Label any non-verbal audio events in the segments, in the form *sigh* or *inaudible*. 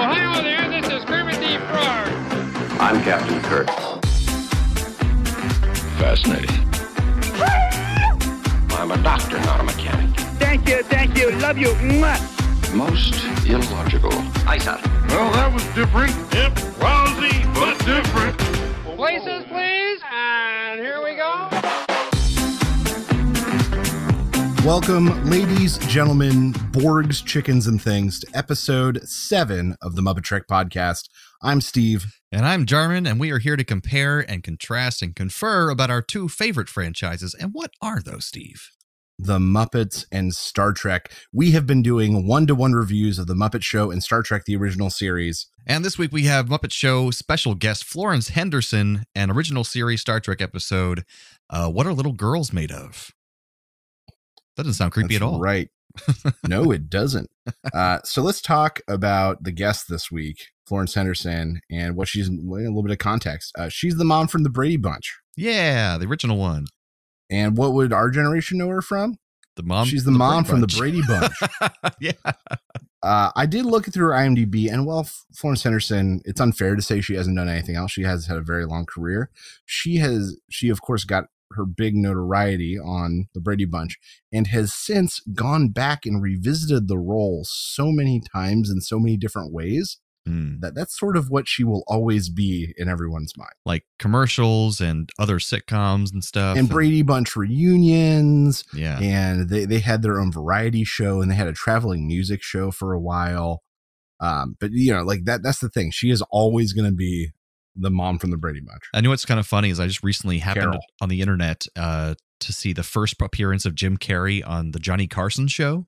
Ohio there, this is Kermit the Frog. I'm Captain Kirk. Fascinating. *laughs* I'm a doctor, not a mechanic. Thank you, thank you, love you. Mwah. Most illogical. Aye, sir. Well, that was different. Yep, lousy, but different. Places, please. Welcome, ladies, gentlemen, Borgs, chickens, and things, to episode seven of the Muppet Trek podcast. I'm Steve. And I'm Jarman, and we are here to compare and contrast and confer about our two favorite franchises. And what are those, Steve? The Muppets and Star Trek. We have been doing one to one reviews of The Muppet Show and Star Trek, the original series. And this week we have Muppet Show special guest Florence Henderson and original series Star Trek episode, uh, What Are Little Girls Made Of? That doesn't sound creepy That's at all. Right. no, it doesn't. Uh, *laughs* so let's talk about the guest this week, Florence Henderson, and what she's in a little bit of context. Uh, she's the mom from the Brady Bunch. Yeah, the original one. And what would our generation know her from? The mom. she's the, mom from the Brady Bunch. *laughs* yeah. Uh, I did look through her IMDb, and while Florence Henderson, it's unfair to say she hasn't done anything else. She has had a very long career. She has, she of course, got her big notoriety on the Brady Bunch, and has since gone back and revisited the role so many times in so many different ways Hmm. that that's sort of what she will always be in everyone's mind. Like commercials and other sitcoms and stuff. And Brady Bunch reunions, Yeah. and they they had their own variety show and they had a traveling music show for a while um but you know like that that's the thing she is always going to be the mom from the brady bunch I know what's kind of funny is I just recently happened Carol. on the internet uh, to see the first appearance of Jim Carrey on the Johnny Carson show.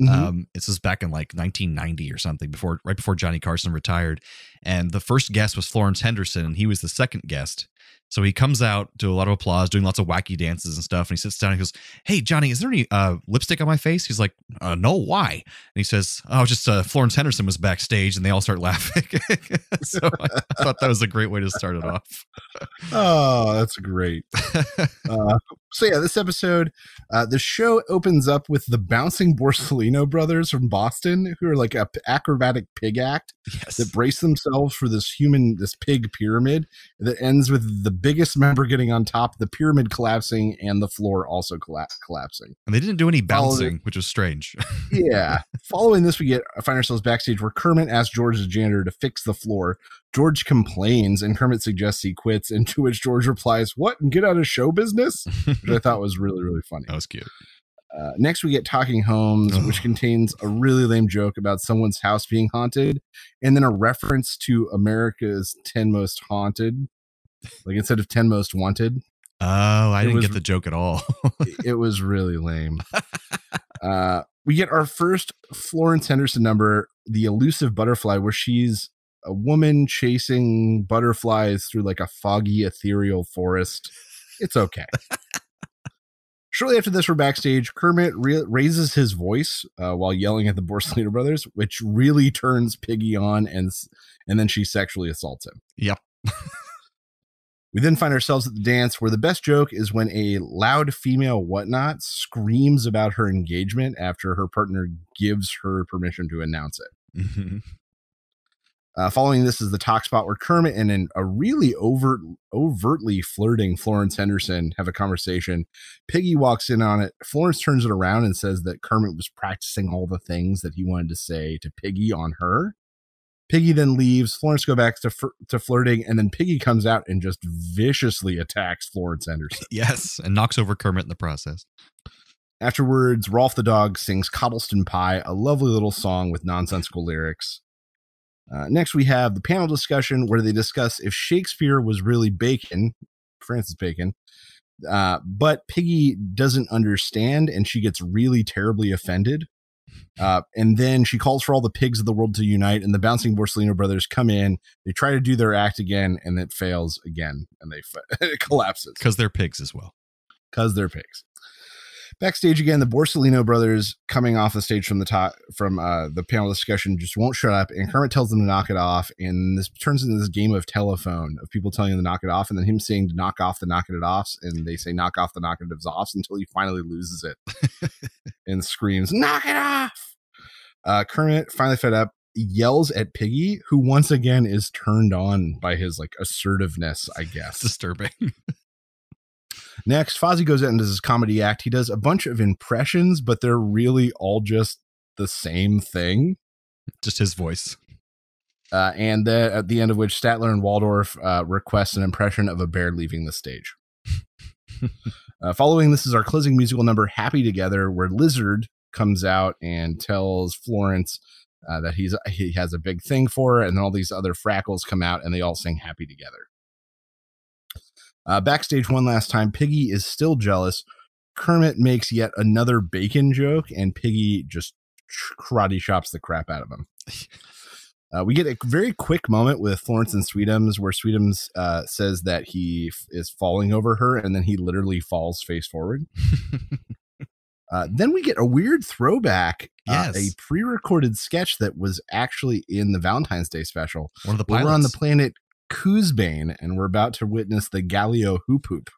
Mhm. Um, this is back in like 1990 or something, before right before Johnny Carson retired, and the first guest was Florence Henderson, and he was the second guest. So he comes out to a lot of applause, doing lots of wacky dances and stuff, and he sits down and goes, "Hey Johnny, is there any uh, lipstick on my face?" He's like, uh, "No, why?" And he says, "Oh, just uh, Florence Henderson was backstage," and they all start *laughs* laughing. *laughs* so I thought that was a great way to start it off. oh that's great *laughs* uh, so yeah this episode uh the show opens up with the bouncing borsellino brothers from boston who are like a p- acrobatic pig act yes. that brace themselves for this human this pig pyramid that ends with the biggest member getting on top the pyramid collapsing and the floor also colla- collapsing And they didn't do any bouncing, which was strange. *laughs* yeah. Following this, we get find ourselves backstage where Kermit asks George, the janitor, to fix the floor. George complains, and Kermit suggests he quits. *laughs* And to which George replies, "What? And get out of show business?" Which I thought was really, really funny. that was cute. Uh, next, we get Talking Homes, which contains a really lame joke about someone's house being haunted, and then a reference to America's ten most haunted. Like instead of ten most wanted, Oh, I didn't was- get the joke at all. it was really lame. *laughs* Uh, we get our first Florence Henderson number, The Elusive Butterfly, where she's a woman chasing butterflies through like a foggy, ethereal forest. It's okay. *laughs* Shortly after this, we're backstage. Kermit re- raises his voice uh, while yelling at the Borsellino *laughs* brothers, which really turns Piggy on, and and then she sexually assaults him. Yep. We then find ourselves at the dance where the best joke is when a loud female whatnot screams about her engagement after her partner gives her permission to announce it. Mhm. Uh, following this is the talk spot where Kermit and an, a really overt, overtly flirting Florence Henderson have a conversation. Piggy walks in on it. Florence turns it around and says that Kermit was practicing all the things that he wanted to say to Piggy on her. Piggy then leaves. Florence go back to to flirting, and then Piggy comes out and just viciously attacks Florence Henderson. *laughs* Yes, and knocks over Kermit in the process. Afterwards, Rolf the dog sings Cottleston Pie, a lovely little song with nonsensical lyrics. Uh, next, we have the panel discussion where they discuss if Shakespeare was really Bacon, Francis Bacon, uh, but Piggy doesn't understand and she gets really terribly offended. Uh, and then she calls for all the pigs of the world to unite, and the bouncing Borsellino brothers come in. They try to do their act again, and it fails again, and they *laughs* it collapses Because they're pigs as well. because they're pigs. Backstage again, the Borsellino brothers coming off the stage from the top from uh, the panel discussion just won't shut up, and Kermit tells them to knock it off, and this turns into this game of telephone of people telling him to knock it off, and then him saying to knock off the knocking it offs, and they say knock off the knocking it offs until he finally loses it *laughs* and screams knock it off. Uh, Kermit, finally fed up, yells at Piggy, who once again is turned on by his like assertiveness, I guess. disturbing. *laughs* Next, Fozzie goes out and does his comedy act. He does a bunch of impressions, but they're really all just the same thing. just his voice. Uh, and then at the end of which Statler and Waldorf uh, request an impression of a bear leaving the stage. *laughs* uh, following this is our closing musical number, Happy Together, where Lizard comes out and tells Florence uh, that he's he has a big thing for her, and then all these other frackles come out and they all sing Happy Together. Uh, backstage one last time, Piggy is still jealous. Kermit makes yet another bacon joke, and Piggy just karate chops the crap out of him. *laughs* Uh, we get a very quick moment with Florence and Sweetums where Sweetums uh, says that he is falling over her, and then he literally falls face forward. *laughs* Uh, then we get a weird throwback, uh, Yes. a pre-recorded sketch that was actually in the Valentine's Day special. One of the pilots. We're on the planet Koozebane, and we're about to witness the Galileo Hoop Hoop.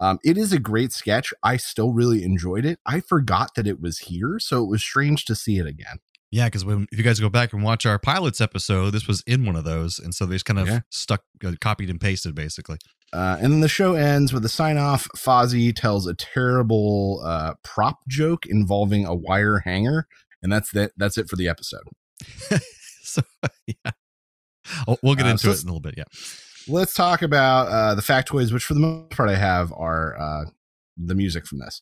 Um, it is a great sketch. I still really enjoyed it. I forgot that it was here, so it was strange to see it again. Yeah, because if you guys go back and watch our pilots episode, this was in one of those, and so they just kind of Yeah. stuck, uh, copied and pasted, basically. Uh, and then the show ends with a sign off. Fozzie tells a terrible uh, prop joke involving a wire hanger, and that's that. That's it for the episode. *laughs* So *laughs* yeah, we'll get Uh, into so it in a little bit. Yeah. Let's talk about uh, the factoids, which for the most part I have are uh, the music from this.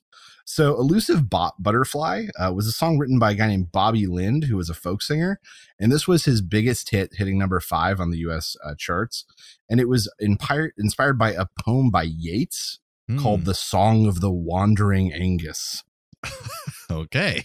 So, Elusive Bot Butterfly uh, was a song written by a guy named Bobby Lind, who was a folk singer. And this was his biggest hit, hitting number five on the US uh, charts. And it was inspired, inspired by a poem by Yeats Hmm, called The Song of the Wandering Aengus. *laughs* okay.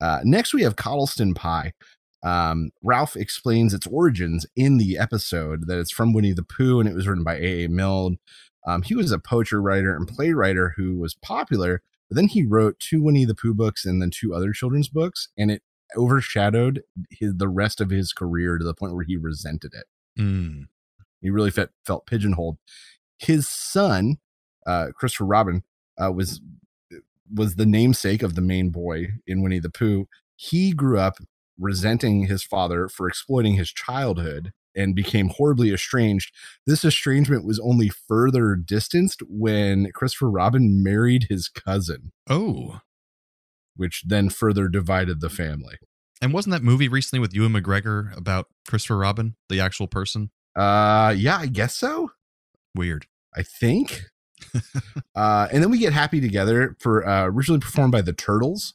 Uh, next, we have Cottleston Pie. Um, Rolf explains its origins in the episode that it's from Winnie the Pooh and it was written by A.A. Milne. Um, he was a poacher writer and playwright who was popular, but then he wrote two Winnie the Pooh books and then two other children's books, and it overshadowed his, the rest of his career to the point where he resented it. Hmm. He really felt, felt pigeonholed. His son, uh, Christopher Robin, uh, was was the namesake of the main boy in Winnie the Pooh. He grew up resenting his father for exploiting his childhood and became horribly estranged. This estrangement was only further distanced when Christopher Robin married his cousin, Oh, which then further divided the family. and wasn't that movie recently with Ewan McGregor about Christopher Robin, the actual person? Uh yeah, I guess so. Weird. I think. *laughs* uh, and then we get happy together for uh, originally performed by the Turtles.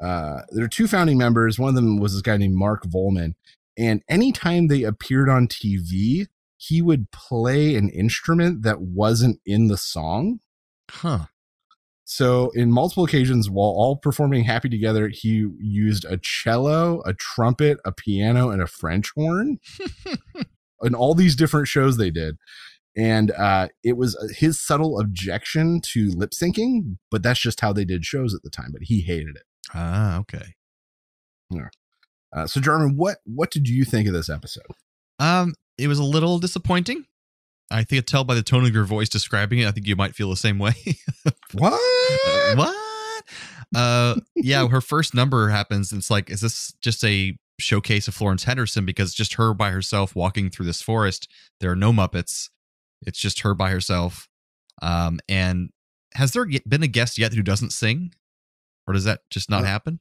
Uh, there are two founding members. One of them was this guy named Mark Volman. And anytime they appeared on TV, he would play an instrument that wasn't in the song. Huh. So, in multiple occasions, while all performing Happy Together, he used a cello, a trumpet, a piano, and a French horn *laughs* in all these different shows they did. And uh, it was his subtle objection to lip syncing, but that's just how they did shows at the time. But he hated it. Ah, okay. Uh, so, Jarman, what what did you think of this episode? Um, it was a little disappointing. I think I tell by the tone of your voice describing it. I think you might feel the same way. *laughs* What? what? Uh, yeah, her first number happens. And it's like, is this just a showcase of Florence Henderson? Because just her by herself walking through this forest. There are no Muppets. It's just her by herself. Um, and has there been a guest yet who doesn't sing, or does that just not Uh, happen?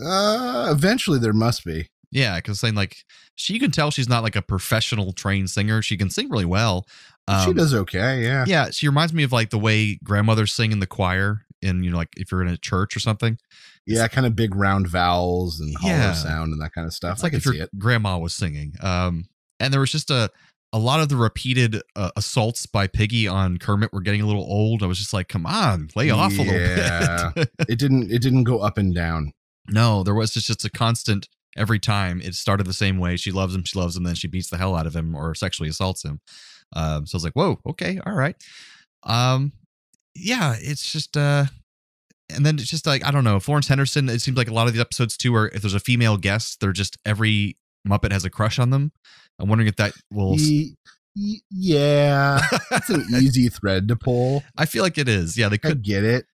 Uh, eventually, there must be. Yeah, because saying like she can tell she's not like a professional trained singer. She can sing really well. she Um, does okay. Yeah. Yeah, she reminds me of like the way grandmothers sing in the choir in you know like if you're in a church or something. Yeah. Kind of big round vowels and hollow Yeah. sound and that kind of stuff. It's like if your it. grandma was singing. Um, and there was just a a lot of the repeated uh, assaults by Piggy on Kermit were getting a little old. I was just like, come on, lay off a little bit. *laughs* It didn't. It didn't go up and down. no, there was just, just a constant every time. It started the same way. She loves him, she loves him, then she beats the hell out of him or sexually assaults him. Um, so I was like, whoa, okay, all right. Um, yeah, it's just uh and then it's just like I don't know, Florence Henderson. It seems like a lot of these episodes too, are if there's a female guest, they're just every Muppet has a crush on them. I'm wondering if that will. Ye- yeah, it's an *laughs* easy thread to pull. I feel like it is. Yeah, they I could. get it.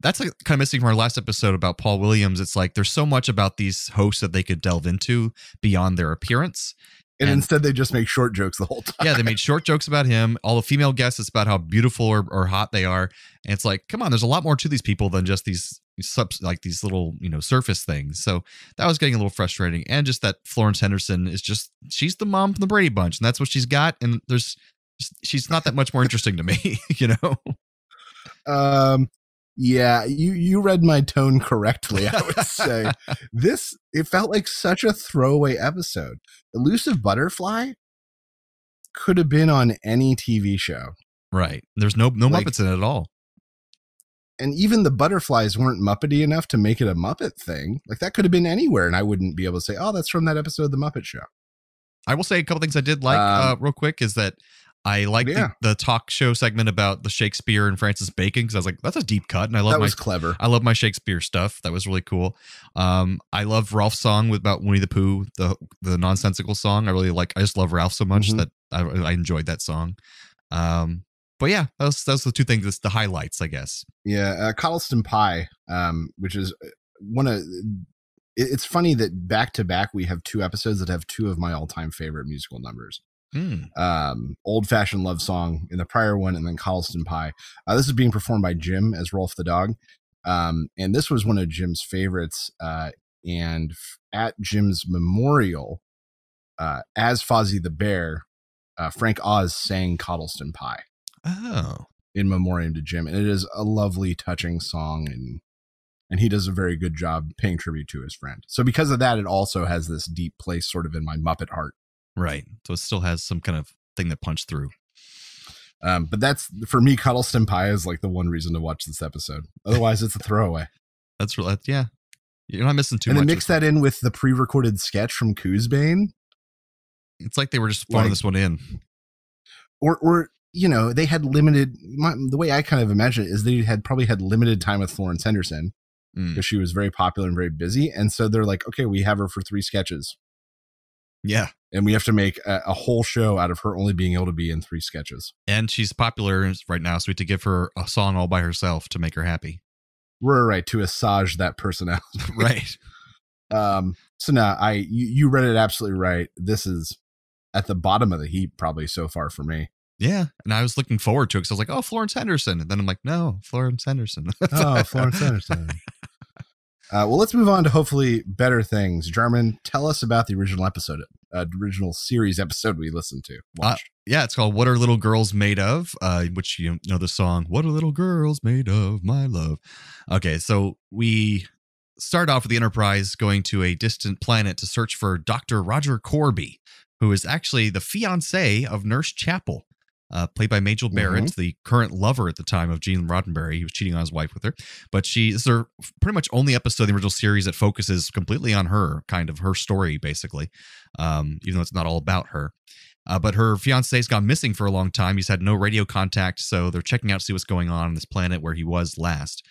that's like kind of missing from our last episode about Paul Williams. It's like there's so much about these hosts that they could delve into beyond their appearance. And, And- instead, they just make short jokes the whole time. *laughs* Yeah, they made short jokes about him. All the female guests, it's about how beautiful or, or hot they are. And it's like, come on, there's a lot more to these people than just these subs, like these little, you know, surface things. So that was getting a little frustrating. And just that Florence Henderson is just, she's the mom from the Brady Bunch, and that's what she's got. And there's, she's not that much more interesting to me, *laughs* you know? Um, yeah, you you read my tone correctly. I would say *laughs* this. It felt like such a throwaway episode. Elusive Butterfly could have been on any TV show, Right. There's no no Like- Muppets in it at all. And even the butterflies weren't Muppety enough to make it a Muppet thing. Like that could have been anywhere, and I wouldn't be able to say, "Oh, that's from that episode of the Muppet Show." I will say a couple things I did like Um, uh, real quick is that I like Yeah. the, the talk show segment about the Shakespeare and Francis Bacon because I was like, that's a deep cut, and I love that my was clever. I love my Shakespeare stuff. That was really cool. Um, I love Rolf's song with about Winnie the Pooh, the the nonsensical song. I really like. I just love Rolf so much Mhm. that I, I enjoyed that song. Um, but yeah, those those are the two things. That's the highlights, I guess. Yeah, uh, Cottleston Pie, um, which is uh, one of. it- It's funny that back to back we have two episodes that have two of my all time favorite musical numbers. Mm. um, old fashioned love song in the prior one, and then Cottleston Pie. Uh, this is being performed by Jim as Rolf the dog, um, and this was one of Jim's favorites. Uh, and f- at Jim's memorial, uh, as Fozzie the Bear, uh, Frank Oz sang Cottleston Pie Oh, in memoriam to Jim, and it is a lovely, touching song, and and he does a very good job paying tribute to his friend. So because of that, it also has this deep place, sort of in my Muppet heart. right. So it still has some kind of thing that punched through. Um, but that's for me, Cottleston Pie is like the one reason to watch this episode. Otherwise, it's a throwaway. *laughs* That's real. Yeah, you're not missing too much. and much. then mix that in with the pre-recorded sketch from Koozebane, It's like they were just phoning like- this one in. or or you know they had limited. My, the way I kind of imagine it is they had probably had limited time with Florence Henderson Mm. because she was very popular and very busy, and so they're like, okay, we have her for three sketches, Yeah, and we have to make a, a whole show out of her only being able to be in three sketches. and she's popular right now, so we had to give her a song all by herself to make her happy. We're right to assage that personality. *laughs* right. *laughs* Um, so now I you, you read it absolutely right. This is at the bottom of the heap probably so far for me. Yeah, and I was looking forward to it because I was like, "Oh, Florence Henderson," and then I'm like, "No, Florence Henderson." Oh, Florence Henderson. *laughs* Uh, well, let's move on to hopefully better things. Jarman, tell us about the original episode, uh, original series episode we listened to. Watched. yeah, it's called "What Are Little Girls Made Of," uh, which you know the song "What Are Little Girls Made Of, My Love." Okay, so we start off with the Enterprise going to a distant planet to search for Doctor Roger Korby, who is actually the fiance of Nurse Chapel. Uh, played by Majel Barrett, the current lover at the time of Gene Roddenberry. He was cheating on his wife with her, but she is their pretty much only episode of the original series that focuses completely on her, kind of her story, basically. Um, even though it's not all about her. Uh, but her fiance's gone missing for a long time. He's had no radio contact, so they're checking out to see what's going on on this planet where he was last.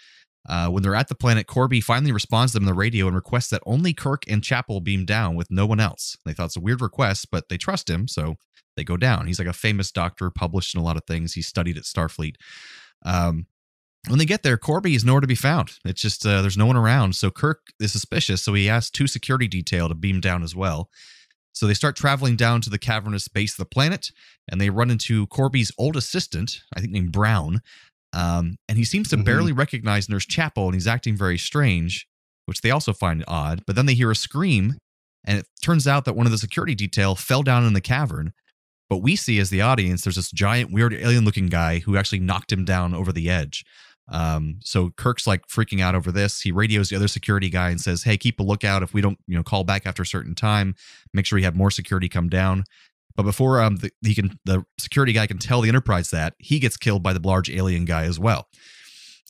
Uh, when they're at the planet, Korby finally responds to them on the radio and requests that only Kirk and Chapel beam down with no one else. They thought it's a weird request, but they trust him, so they go down. He's like a famous doctor, published in a lot of things. He studied at Starfleet. Um, when they get there, Korby is nowhere to be found. It's just uh, there's no one around. So Kirk is suspicious. So he asks two security detail to beam down as well. So they start traveling down to the cavernous base of the planet, and they run into Korby's old assistant, I think named Brown. Um, and he seems to Mhm. barely recognize Nurse Chapel, and he's acting very strange, which they also find odd. But then they hear a scream, and it turns out that one of the security detail fell down in the cavern. But we see as the audience, there's this giant, weird alien-looking guy who actually knocked him down over the edge. Um, so Kirk's like freaking out over this. He radios the other security guy and says, "Hey, keep a lookout. If we don't, you know, call back after a certain time, make sure you have more security come down." But before um, the, he can, the security guy can tell the Enterprise that he gets killed by the large alien guy as well.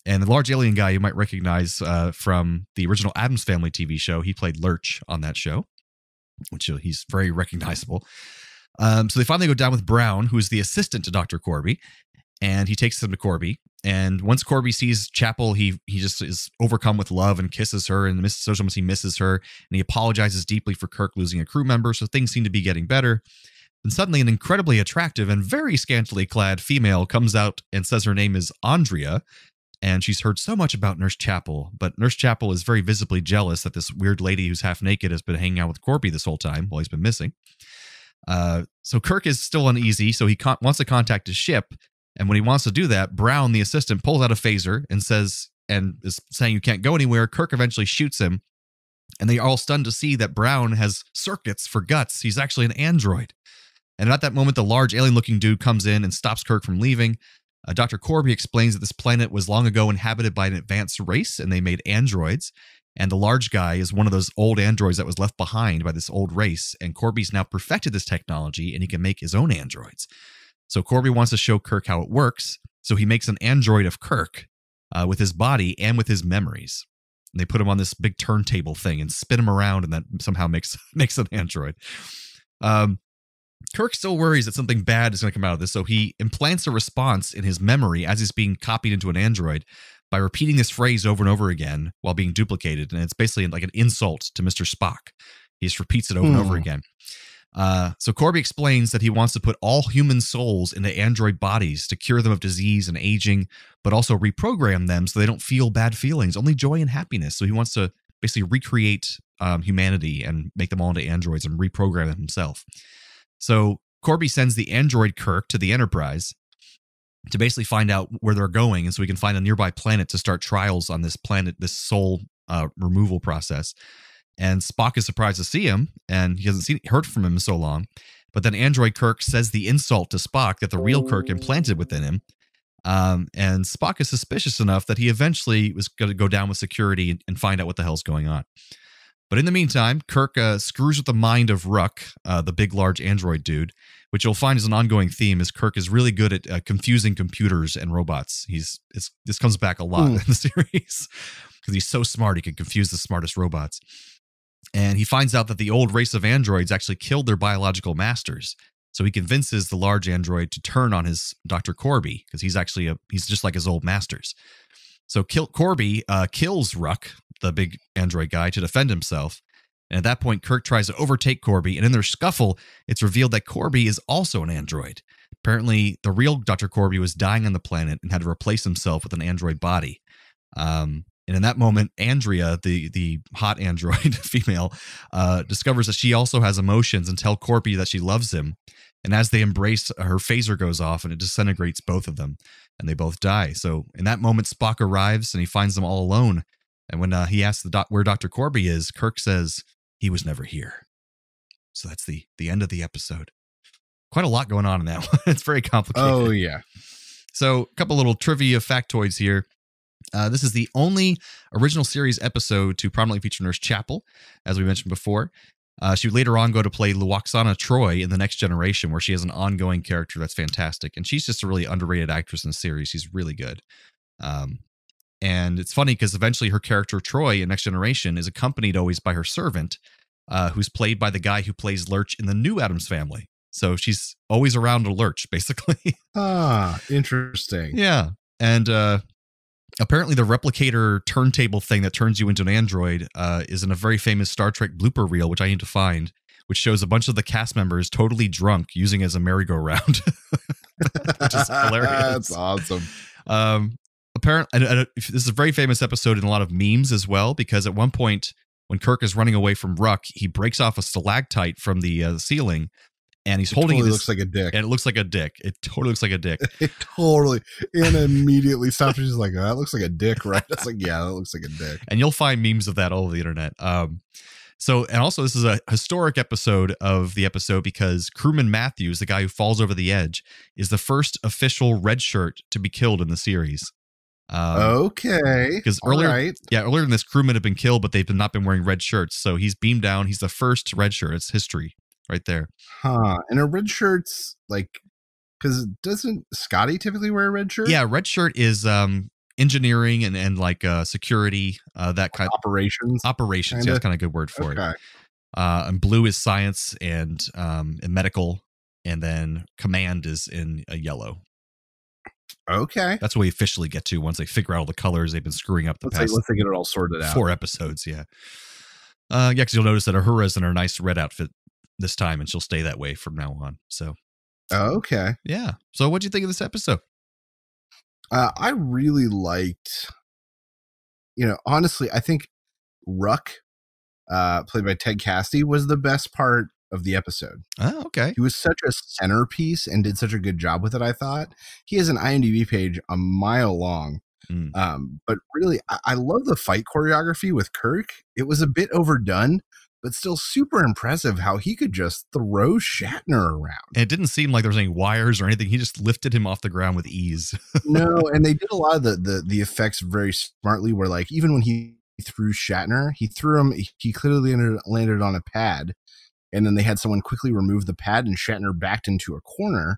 And the large alien guy you might recognize uh, from the original Addams Family TV show. He played Lurch on that show, which uh, he's very recognizable. Um, so they finally go down with Brown, who is the assistant to Dr. Korby, and he takes them to Korby. And once Korby sees Chapel, he he just is overcome with love and kisses her, and misses so much he misses her, and he apologizes deeply for Kirk losing a crew member. So things seem to be getting better. Then suddenly, an incredibly attractive and very scantily clad female comes out and says her name is Andrea, and she's heard so much about Nurse Chapel, but Nurse Chapel is very visibly jealous that this weird lady who's half naked has been hanging out with Korby this whole time while he's been missing. Uh, so Kirk is still uneasy, so he con- wants to contact his ship. And when he wants to do that, Brown, the assistant, pulls out a phaser and says, and is saying you can't go anywhere. Kirk eventually shoots him, and they are all stunned to see that Brown has circuits for guts. He's actually an android. And at that moment, the large alien looking dude comes in and stops Kirk from leaving. Uh, Dr. Korby explains that this planet was long ago inhabited by an advanced race and they made androids. And the large guy is one of those old androids that was left behind by this old race. And Korby's now perfected this technology and he can make his own androids. So Korby wants to show Kirk how it works. So he makes an android of Kirk uh, with his body and with his memories. And they put him on this big turntable thing and spin him around, and that somehow makes *laughs* makes an android. Um, Kirk still worries that something bad is going to come out of this, so he implants a response in his memory as he's being copied into an android by repeating this phrase over and over again while being duplicated. And it's basically like an insult to Mr. Spock. He just repeats it over and over Hmm. again. Uh, so Korby explains that he wants to put all human souls into android bodies to cure them of disease and aging, but also reprogram them so they don't feel bad feelings, only joy and happiness. So he wants to basically recreate um, humanity and make them all into androids and reprogram them himself. So Korby sends the android Kirk to the Enterprise to basically find out where they're going, and so we can find a nearby planet to start trials on this planet, this soul uh, removal process. And Spock is surprised to see him, and he hasn't seen heard from him in so long. But then Android Kirk says the insult to Spock that the real Kirk implanted within him. Um, and Spock is suspicious enough that he eventually was going to go down with security and, and find out what the hell's going on. But in the meantime, Kirk uh, screws with the mind of Ruk, uh, the big, large android dude, which you'll find is an ongoing theme. Is Kirk is really good at uh, confusing computers and robots. He's it's, this comes back a lot Hmm. in the *laughs* series because he's so smart he can confuse the smartest robots. And he finds out that the old race of androids actually killed their biological masters. So he convinces the large android to turn on his Dr. Korby because he's actually a he's just like his old masters. So kill, Korby uh, kills Ruk, the big android guy, to defend himself. And at that point, Kirk tries to overtake Korby, and in their scuffle, it's revealed that Korby is also an android. Apparently, the real Dr. Korby was dying on the planet and had to replace himself with an android body. Um, and in that moment, Andrea, the the hot android *laughs* female, uh, discovers that she also has emotions and tell Korby that she loves him. And as they embrace, her phaser goes off and it disintegrates both of them, and they both die. So in that moment, Spock arrives and he finds them all alone. And when uh, he asks the doc- where Doctor Korby is, Kirk says he was never here. So that's the the end of the episode. Quite a lot going on in that *laughs* one. it's very complicated. Oh yeah. So, a couple little trivia factoids here. Uh, this is the only original series episode to prominently feature Nurse Chapel, as we mentioned before. Uh, she would later on go to play Lwaxana Troi in The Next Generation, where she has an ongoing character that's fantastic. And she's just a really underrated actress in the series. She's really good. Um, and it's funny because eventually her character, Troi, in Next Generation, is accompanied always by her servant, uh, who's played by the guy who plays Lurch in the new Addams family. So she's always around a Lurch, *laughs* basically. Ah, interesting. Yeah. And uh apparently the replicator turntable thing that turns you into an android uh is in a very famous Star Trek blooper reel, which I need to find, which shows a bunch of the cast members totally drunk using it as a merry-go-round. *laughs* which is *laughs* hilarious. That's awesome. Um apparently and, and this is a very famous episode in a lot of memes as well, because at one point when Kirk is running away from Ruk, he breaks off a stalactite from the uh, ceiling and he's It holding totally this looks like a dick. and it looks like a dick. It totally looks like a dick. *laughs* It totally and immediately stops. She's like, "Oh, "That looks like a dick, right?" It's like, "Yeah, that looks like a dick." and you'll find memes of that all over the internet. Um, so, and also, this is a historic episode of the episode because crewman Matthews, the guy who falls over the edge, is the first official red shirt to be killed in the series. Um, okay, 'cause all earlier- right. Yeah, earlier in this, crewmen have been killed, but they've not been wearing red shirts. So he's beamed down. He's the first red shirt. It's history right there. huh? And a red shirts like? Because doesn't Scotty typically wear a red shirt? Yeah, red shirt is um, engineering and, and like uh, security, uh, that kind of operations. operations. Yeah, Kinda. that's kind of a good word for it. Uh, and blue is science and um, and medical, and then command is in a yellow. Okay. That's what we officially get to once they figure out all the colors they've been screwing up the Let's say, past let's say get it all sorted out. four episodes. Yeah, uh, yeah, because you'll notice that Uhura's in her nice red outfit this time, and she'll stay that way from now on. So Okay. yeah. So what do you think of this episode? Uh, I really liked, you know, honestly, I think Ruk, uh, played by Ted Cassidy, was the best part of the episode. Oh, okay. He was such a centerpiece and did such a good job with it. I thought he has an IMDb page a mile long. Mm. Um, but really, I, I love the fight choreography with Kirk. It was a bit overdone, but still super impressive how he could just throw Shatner around. And it didn't seem like there was any wires or anything. He just lifted him off the ground with ease. no, *laughs* and they did a lot of the, the the effects very smartly. Where like even when he threw Shatner, he threw him. He clearly landed, landed on a pad, and then they had someone quickly remove the pad, and Shatner backed into a corner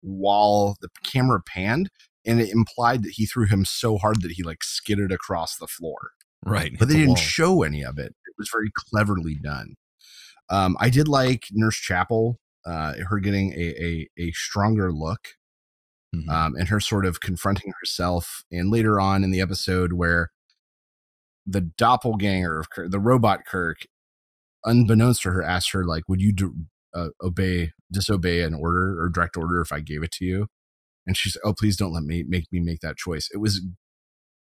while the camera panned, and it implied that he threw him so hard that he like skidded across the floor. right. But they the didn't wall. show any of it. It was very cleverly done. Um, I did like Nurse Chapel, uh, her getting a, a a stronger look Mhm. um, and her sort of confronting herself. And later on in the episode, where the doppelganger of Kirk, the robot Kirk, unbeknownst to her, asked her like, "Would you do, uh, obey, disobey an order or direct order if I gave it to you?" And she's, "Oh, please don't let me make me make that choice." It was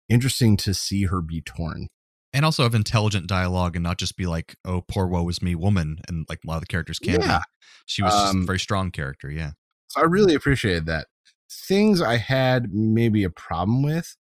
interesting to see her be torn. and also have intelligent dialogue and not just be like, "Oh, poor woe is me, woman," and like a lot of the characters can. Yeah. Be. She was just a Um, very strong character. Yeah. So I really appreciated that. Things I had maybe a problem with.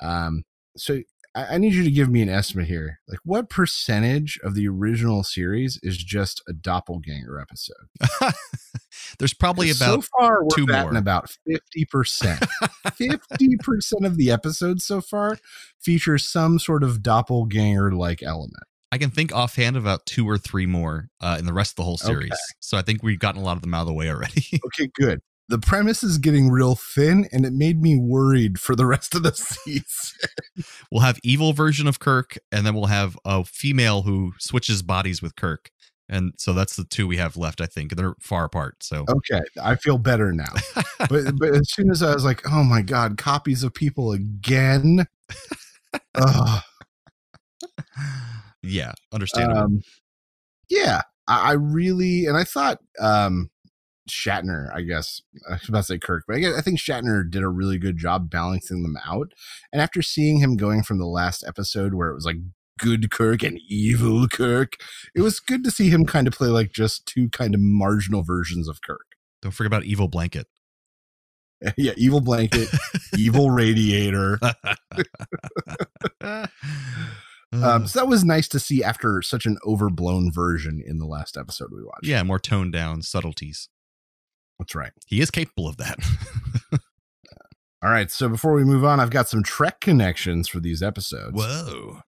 Um, so I, I need you to give me an estimate here. Like, what percentage of the original series is just a doppelganger episode? *laughs* There's probably about so far we're two more. about fifty percent. *laughs* Fifty percent of the episodes so far feature some sort of doppelganger like element. I can think offhand about two or three more uh, in the rest of the whole Okay. series. So I think we've gotten a lot of them out of the way already. *laughs* Okay, good. The premise is getting real thin, and it made me worried for the *laughs* rest of the season. *laughs* we'll have evil version of Kirk, and then we'll have a female who switches bodies with Kirk. And so that's the two we have left, I think. They're far apart. So Okay, I feel better now. *laughs* but but as soon as I was like, oh my god, copies of people again. Yeah, understandable. um, yeah, I, I really and I thought um, Shatner. I guess *laughs* I was about to say Kirk, but I, guess, I think Shatner did a really good job balancing them out. And after seeing him going from the last episode where it was like good Kirk and evil Kirk, it was good to see him kind of play like just two kind of marginal versions of Kirk. Don't forget about Evil Blanket. *laughs* yeah, evil blanket, evil radiator. *laughs* Um, so that was nice to see after such an overblown version in the last episode we watched. yeah, more toned down subtleties. That's right. He is capable of that. *laughs* All right. So before we move on, I've got some Trek connections for these episodes. Whoa.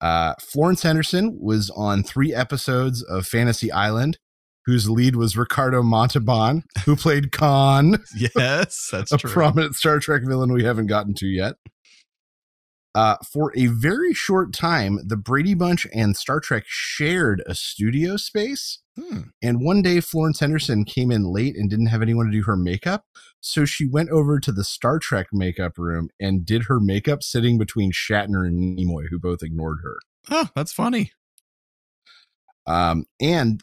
Uh, Florence Henderson was on three episodes of Fantasy Island, whose lead was Ricardo Montalban, who played Khan, *laughs* Yes, that's a true. prominent Star Trek villain we haven't gotten to yet. Uh, for a very short time, the Brady Bunch and Star Trek shared a studio space. Hmm. And one day, Florence Henderson came in late and didn't have anyone to do her makeup. So she went over to the Star Trek makeup room and did her makeup sitting between Shatner and Nimoy, who both ignored her. Oh, that's funny. Um, and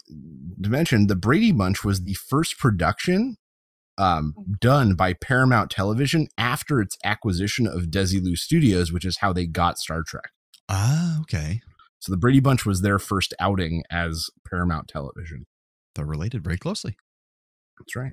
to mention, the Brady Bunch was the first production um, done by Paramount Television after its acquisition of Desilu Studios, which is how they got Star Trek. Ah, okay. So the Brady Bunch was their first outing as Paramount Television. They're related very closely. That's right.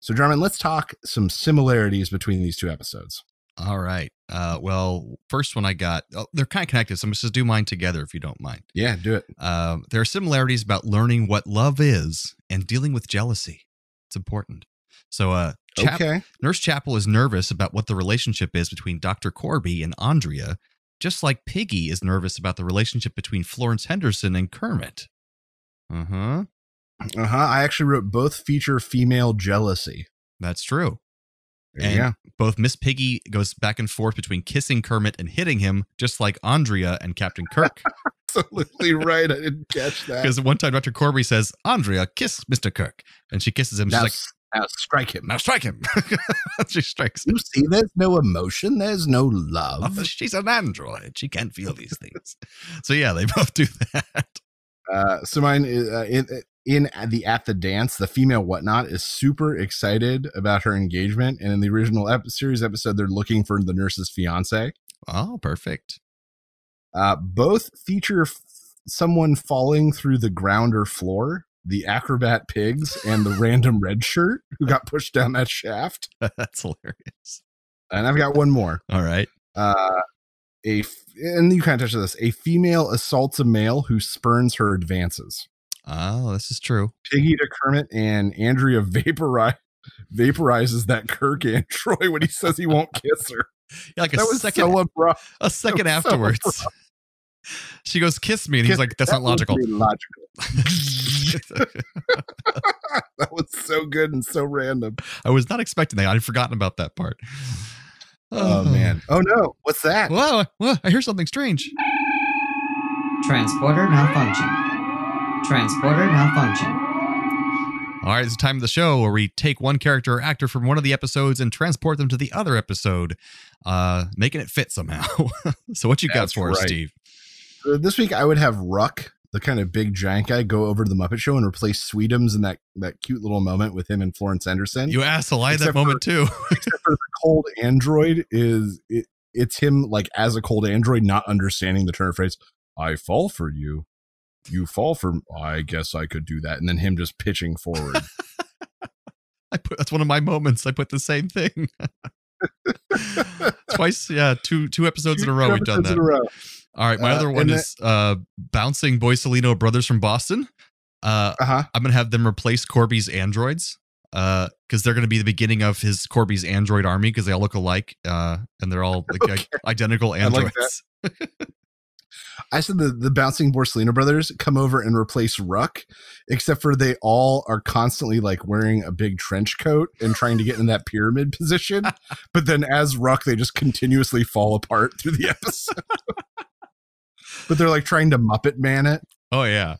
So, Jarman, let's talk some similarities between these two episodes. All right. Uh, well, first one I got, oh, they're kind of connected. So I'm just do mine together if you don't mind. Yeah, do it. Um, there are similarities about learning what love is and dealing with jealousy. It's important. So, uh, Chap- okay. Nurse Chapel is nervous about what the relationship is between Dr. Korby and Andrea, just like Piggy is nervous about the relationship between Florence Henderson and Kermit. Uh huh. Uh huh. I actually wrote both feature female jealousy. That's true. And both Miss Piggy goes back and forth between kissing Kermit and hitting him, just like Andrea and Captain Kirk. *laughs* Absolutely right. I didn't catch that. *laughs* Because one time Dr. Korby says, Andrea, kiss Mr. Kirk. And she kisses him. She's like, now strike him. now strike him. *laughs* she strikes him. You see, there's no emotion, there's no love. Oh, she's an android. She can't feel these things. So yeah, they *laughs* both do that. Uh, so mine, is, uh, in in the at the dance, the female whatnot is super excited about her engagement, and in the original ep- series episode, they're looking for the nurse's fiance. Oh, perfect. Uh, both feature f- someone falling through the ground or floor, the acrobat pigs, and the random red shirt who got *laughs* pushed down that shaft. *laughs* That's hilarious. And I've got one more. All right. Uh, a f- and you kind of touched on this. A female assaults a male who spurns her advances. Oh, this is true. Piggy to Kermit and Andrea vaporize vaporizes that Kirk and *laughs* Troy when he says he won't kiss her. Yeah, like a That was second, so abrupt. a second was so afterwards. she goes, "Kiss me," and he's like, "That's that not logical." logical. *laughs* that was so good and so random. I was not expecting that. I'd forgotten about that part. Oh man. *sighs* Oh no. What's that? Whoa, whoa! I hear something strange. Transporter malfunction. Transporter malfunction. All right, it's the time of the show where we take one character or actor from one of the episodes and transport them to the other episode, uh, making it fit somehow. *laughs* so, what you got That's for us. Steve? Uh, this week I would have Ruk, the kind of big giant guy, go over to the Muppet Show and replace Sweetums in that that cute little moment with him and Florence Henderson. You asshole! I had that moment too. *laughs* Except for the cold android is it, it's him like as a cold android not understanding the turn of phrase. I fall for you. You fall for. I guess I could do that, and then him just pitching forward. *laughs* I put that's one of my moments. I put the same thing *laughs* twice. Yeah, two two episodes in a row. We've done that. In a row. All right, my Uh, other one is uh, bouncing Borsellino brothers from Boston. Uh, Uh huh. I'm gonna have them replace Korby's androids uh because they're gonna be the beginning of his Korby's android army because they all look alike uh and they're all like *laughs* Okay. i- identical like androids *laughs* I said the the bouncing Borsellino brothers come over and replace Ruk, except for they all are constantly like wearing a big trench coat and trying to get in that pyramid position. *laughs* But then as Ruk, they just continuously fall apart through the episode. But they're like trying to Muppet man it. oh yeah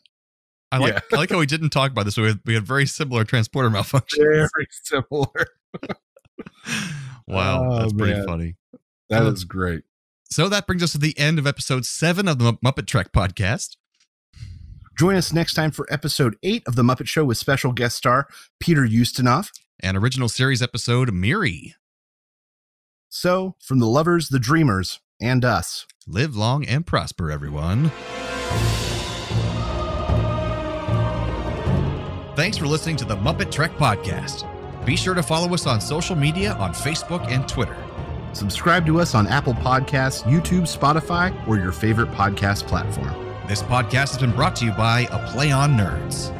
i like Yeah. i like how we didn't talk about this we had, we had very similar transporter *laughs* malfunctions Very similar. *laughs* wow Oh, that's pretty man. funny That Um, is great. so that brings us to the end of episode seven of the muppet trek podcast Join us next time for episode eight of The Muppet Show with special guest star Peter Ustinov. and original series episode miri So, from the lovers, the dreamers, and us. Live long and prosper everyone thanks for listening to the muppet trek podcast be sure to follow us on social media on facebook and twitter Subscribe to us on Apple Podcasts, YouTube, Spotify, or your favorite podcast platform. This podcast has been brought to you by A Play on Nerds.